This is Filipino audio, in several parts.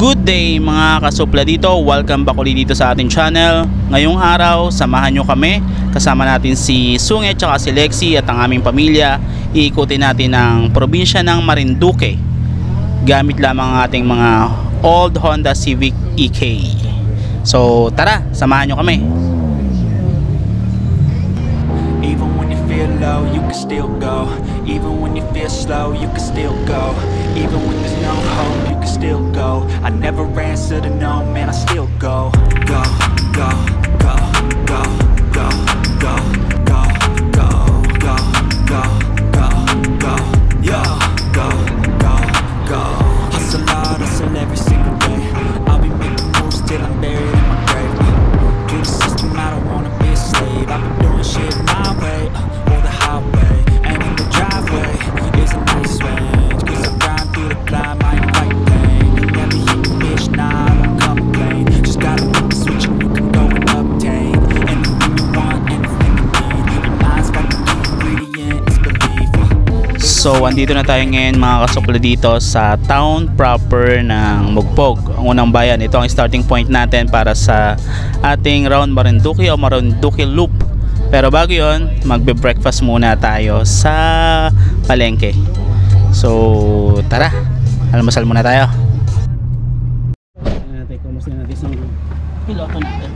Good day mga kasupla dito, welcome back ulit dito sa ating channel. Ngayong araw, samahan nyo kami Kasama natin si Sunge at si Lexi at ang aming pamilya Iikutin natin ang probinsya ng Marinduque Gamit lamang ang ating mga old Honda Civic EK So tara, samahan nyo kami Even when you feel low, you can still go. Even when you feel slow, you can still go. Even when there's no hope, you can still go. I never answer to no, man, I still go. Go, go, go, go, go, go, So, andito na tayo ngayon mga kasukla dito sa town proper ng Mugpog, ang unang bayan. Ito ang starting point natin para sa ating round Marinduque o Marinduque Loop. Pero bago yon, magbe-breakfast muna tayo sa palengke. So, tara. Almasal muna tayo. Natin, kumusta natin sa piloto. Meron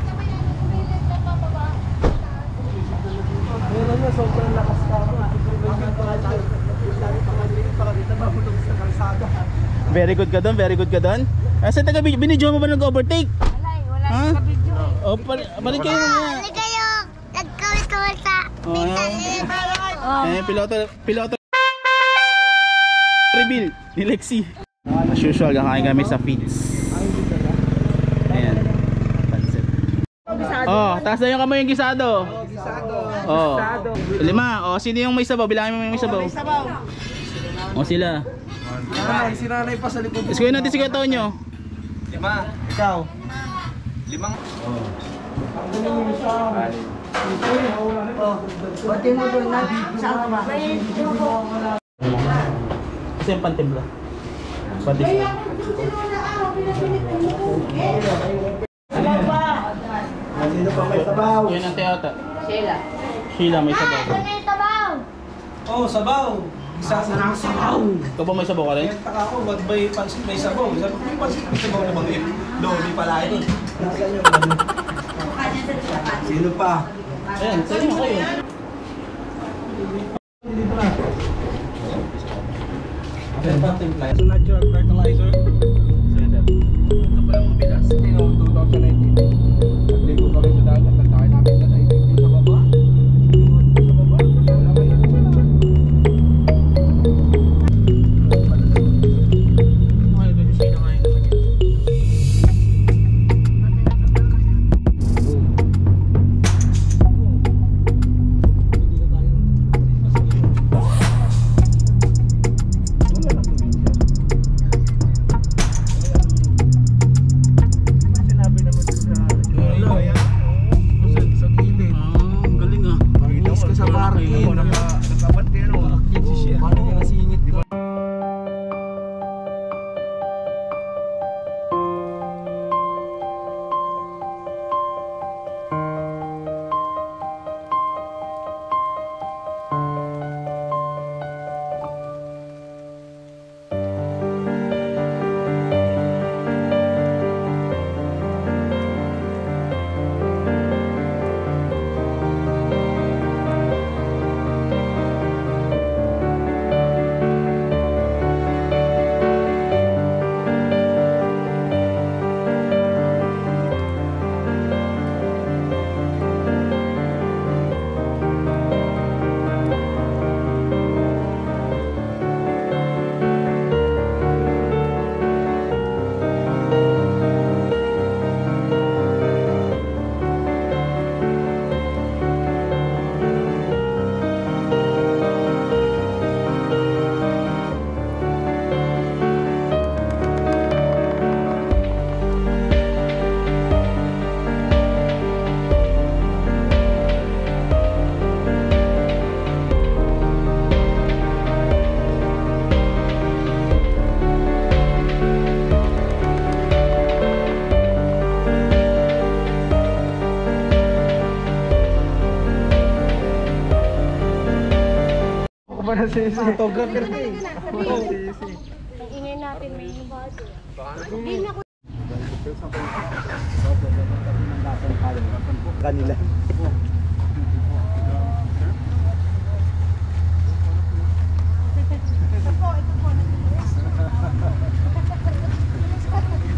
na, sobrang lakas ka mo. Baka dito mabulog sa kalsada. Very good ka doon, very good ka doon. Asa taga binidyo mo ba nag-overtake? Wala eh, wala Ha? yung kabidyo eh. O, balik, balik kayo muna. Hindi kayo nagkawit-kawit sa Oh, Oh. Eh, piloto, piloto reveal ni Lexi. As usual, kakain kami sa feeds. Ayan. Pansit. Oh, taas na yung kamay yung gisado. Gisado. Oh. Lima. Oh, sino yung may sabaw? Bilangin mo yung may sabaw. Oh, sila. Nanay, si nanay pa sa likod. Iskuhin natin si Kuya Tonyo. Lima. Ikaw. Limang. Pati mo doon na. Saan ba? Kasi yung pantibla. Pantis. Sino pa may sabaw? Yun ang teata. Sheila. Sheila may sabaw. Oh, sabaw. Isa sa nang sabaw. Ikaw ba may sabaw ka rin? Kaya taka ko, ba't may pansit may sabaw? Sabi ko, may pansit may sabaw namang yun. Loli pala yun eh. Nasaan ano? Sino pa? Ayan, sa'yo mo kayo. Ba timpla? So, natural fertilizer. Ito pa yung bilas. Sino 2019? Na sisi. Photographer ka eh. Ang ingay natin may Hindi na Kanila.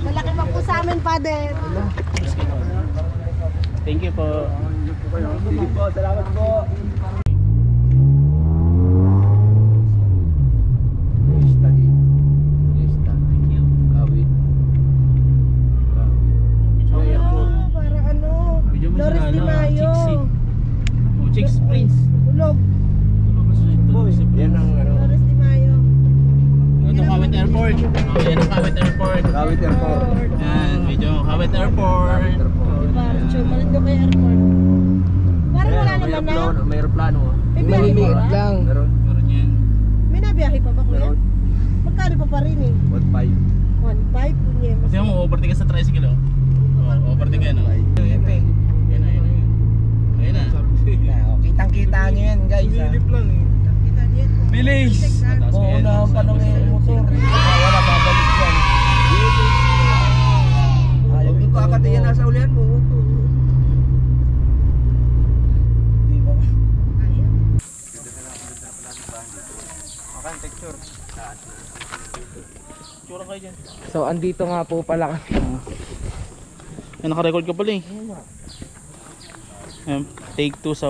Malaki pa po sa amin, Father. Thank you po. Sige po, salamat po. Fiesta din. Fiesta. Thank you. Gawin. Gawin. Oh, para ano? Medyo mo Flores sila, de ano, Mayo. Chixie. Oh, Chicks Prince. Tulog. Yan ang ano. Flores de Mayo. Ito Kawit Airport. Oh, yan ang Kawit Airport. Gawin airport. Yan, medyo Kawit Airport. Departure. Malindok kay airport. Parang wala naman na. aeroplano, may aeroplano. ah. May ba? lang. Meron. Meron yan. May nabiyahe pa ba, kuya? Meron. Magkano pa pa rin eh? 1.5. 1.5 punye. Kasi mo, overtake ka sa tricycle, oh. Oh, overtake ka, no? Ayun na, ayun na, ayun na. Ayun na. Kitang kita nyo yan guys. Bilip lang eh. Bilis! Yan. Uunahan pa ng motor. Wala babalik yan. Ayaw yung kakatiyan nasa ulian mo. Di ba? Tsura kayo dyan. So andito nga po pala kami. Yan, naka-record ka pala eh. Take 2 sa,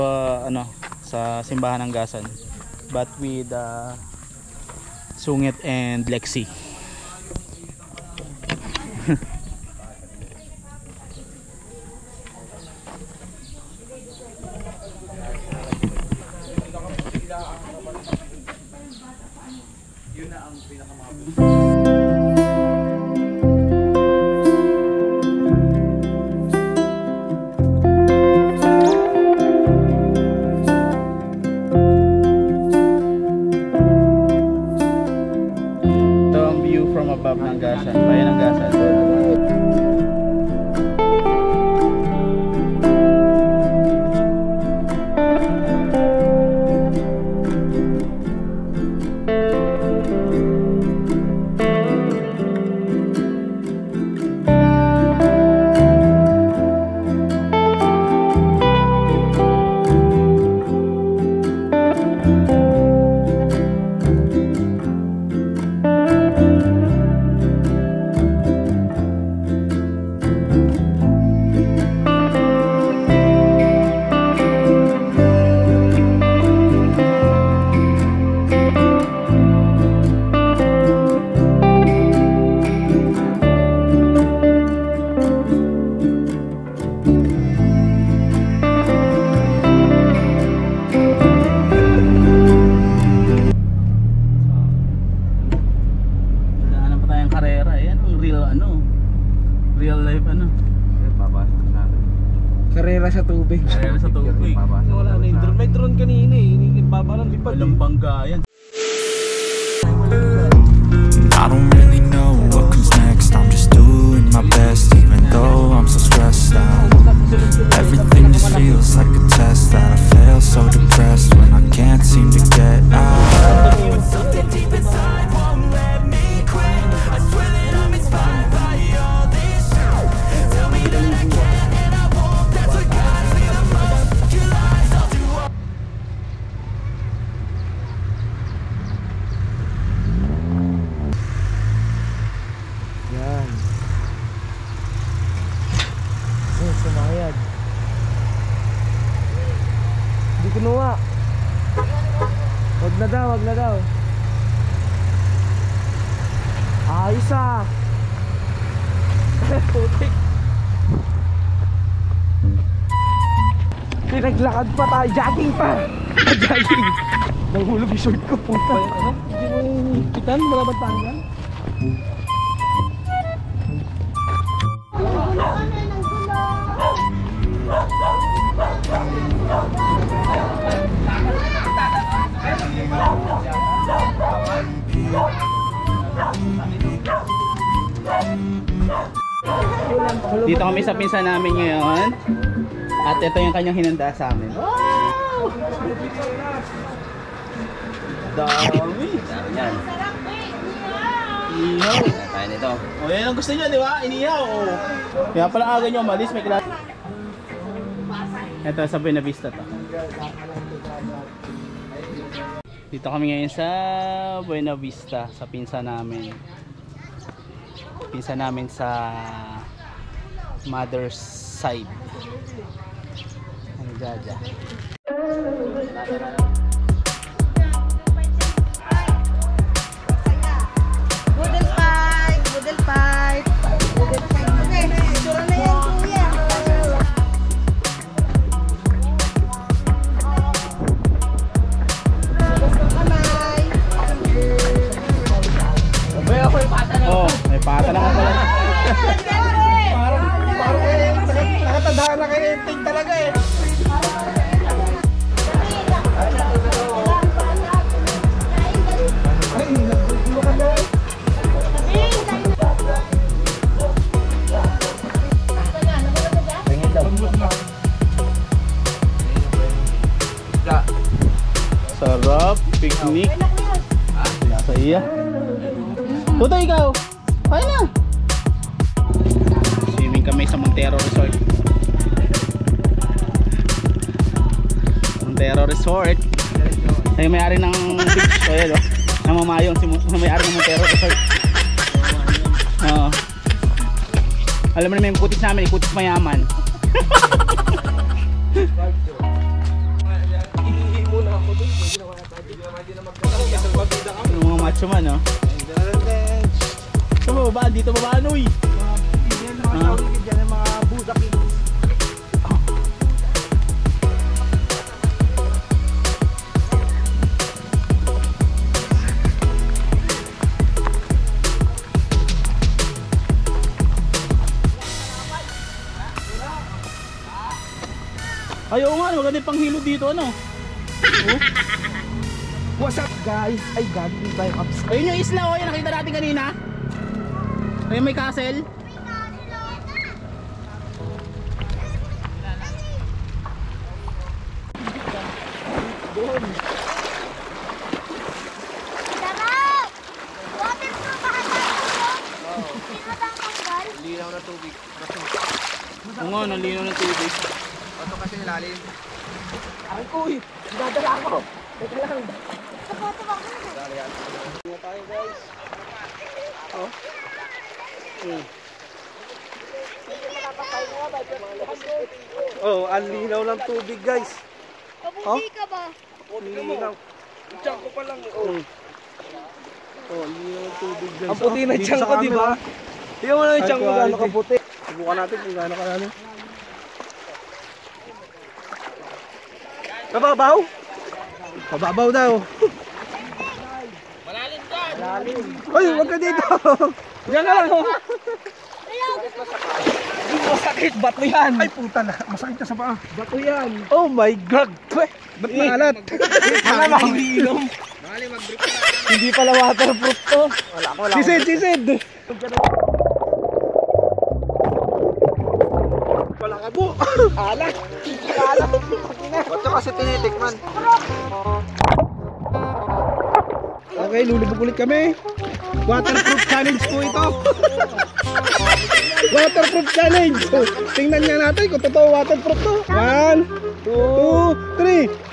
ano, sa simbahan ng Gasan. But with, uh, Sungit and Lexi. Above ng Gasan. Bayan ng Gasan. Pinaglakad pa tayo, jogging pa. jogging. Nahulog yung short ko, puta. Hindi mo yung pitan, malabad tayo yan. Dito kami sa pinsan namin ngayon. At ito yung kanyang hinanda sa amin. Dami. Yan. Inihaw. Tayo nito. O yan ang gusto niyo, di ba? Inihaw. Oh. Kaya pala aga niyo umalis, may klase. Ito sa Buena Vista to. Dito kami ngayon sa Buena Vista sa pinsa namin. Pinsa namin sa mother's side. Jaja. Budel pipe, budel pipe. Budel pipe. Sura na yan, kuya. Labas ng kamay. Oh, may pata naman pala. Nakatandaan na kayo yung picnic. Nasa iya. Tuto ikaw. Kaya na. Swimming kami sa Montero Resort. Montero Resort. Ay may-ari ng beach. Ayan o. Namamayong si may-ari ng Montero Resort. Oo. Alam mo naman yung kutis namin, kutis mayaman. macho man, no? Ito mo, ba? Dito ba ba, Anoy? Ah. Ayaw nga, maganda panghilo dito, ano? What's up guys? Ay, gabi tayo ups. Ayun yung isla, oh, yung nakita natin kanina. Ayun may castle. Sarap! Waterproof ba ang Hindi? Linaw na tubig. Oo nga, nalinaw ng tubig. Ito kasi nilalim. Sa photo ba ko? Oh, ang linaw ng tubig guys. Kabuti ka ba? Linaw. Diyan ko pa lang. Oh. Oh, ang linaw ng tubig guys. Ang puti na tiyan ko, di ba? Tingnan mo na yung tiyan ko gaano kaputi. Subukan natin kung gaano kalalo. Kababaw? Kababaw daw. Malalim ka! Malalim. Ay, huwag ka dito! Diyan ka lang! oh. Masakit, bato yan! Ay puta na, masakit ka sa paa. Bato yan! Oh my God! Ba't maalat? Wala makakainom. Hindi pala waterproof to. Wala ko, wala Sisid, sisid! Wala ka po! Alat! Alat! Ba't ito kasi tinitikman? Okay, lulubog ulit kami. Waterproof challenge po ito. waterproof challenge. Tingnan nga natin kung totoo waterproof to. 1, 2, 3.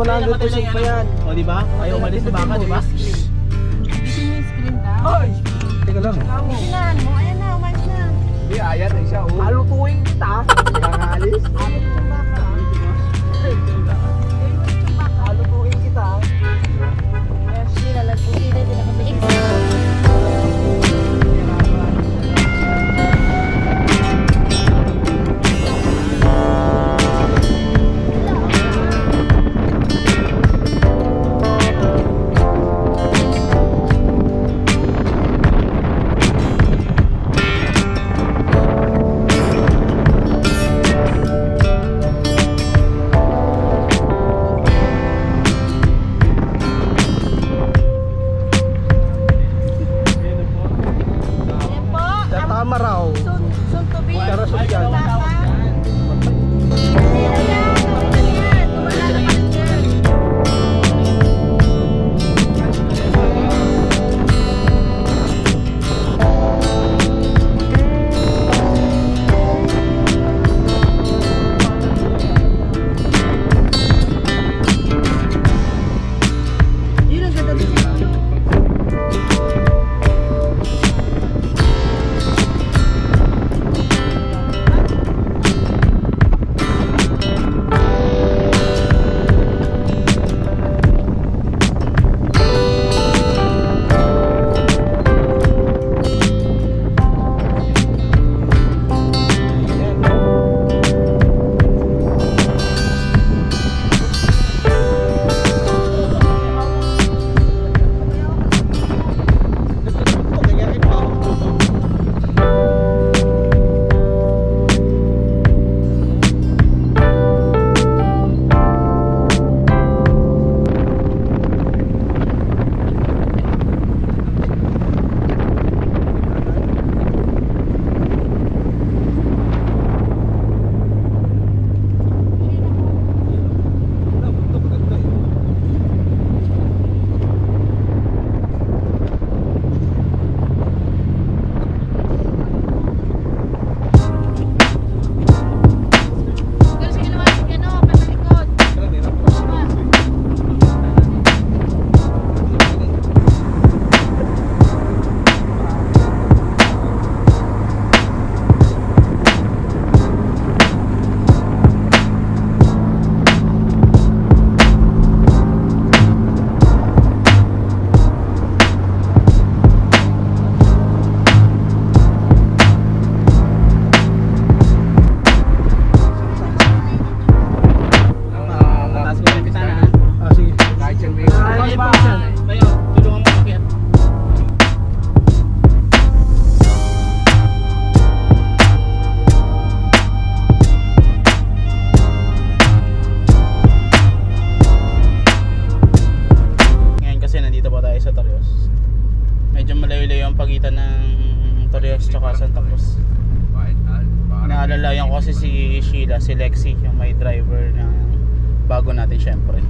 100% pa yan. si Sheila, si Lexi, yung may driver ng bago natin syempre.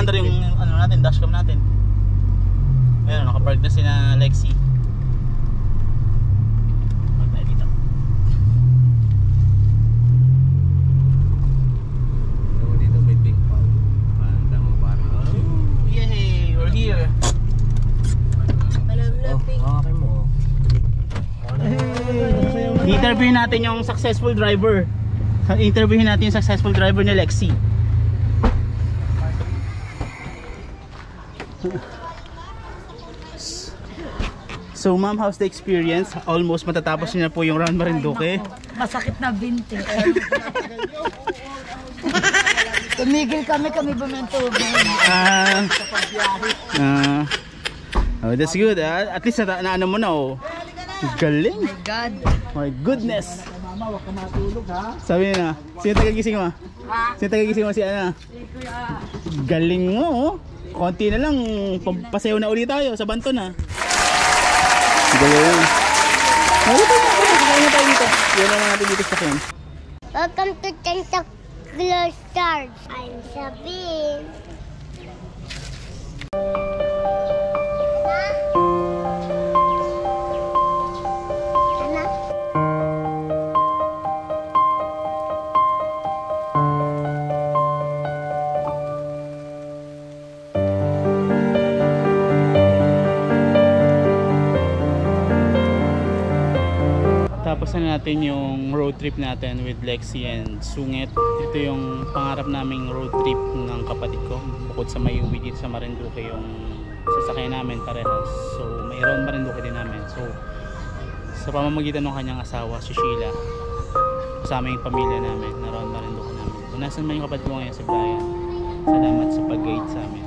Umandar yung ano natin, dashcam natin? Ayun, nakapark na si na Lexi. Oh, mo. I-interview natin yung successful driver. Interviewin natin yung successful driver ni Lexi. So ma'am, how's the experience? Almost matatapos niyo na po yung round Marinduque. Masakit na binti. Tumigil kami, kami buminto. Ah. Ah. oh, that's good. ah. At least na, na ano mo na oh. Galing. God. My goodness. Sabi na, sino tagigising mo? Sino tagigising mo si Ana? Galing mo oh. Konti na lang, pampasayaw na ulit tayo sa banto na. Galing. Ano tayo na? Kakain na tayo dito. Yan naman natin dito sa kin. Welcome to Santa Claus Stars. I'm Sabine. Ana? Tapos na natin yung road trip natin with Lexi and Sungit. Ito yung pangarap naming road trip ng kapatid ko. Bukod sa may uwi dito sa Marinduque yung sasakyan namin parehas. So mayroon Marinduque din namin. So sa pamamagitan ng kanyang asawa, si Sheila, kasama yung pamilya namin, naroon Marinduque namin. Kung nasan man yung kapatid ko ngayon si Brian, salamat sa pag-guide sa amin.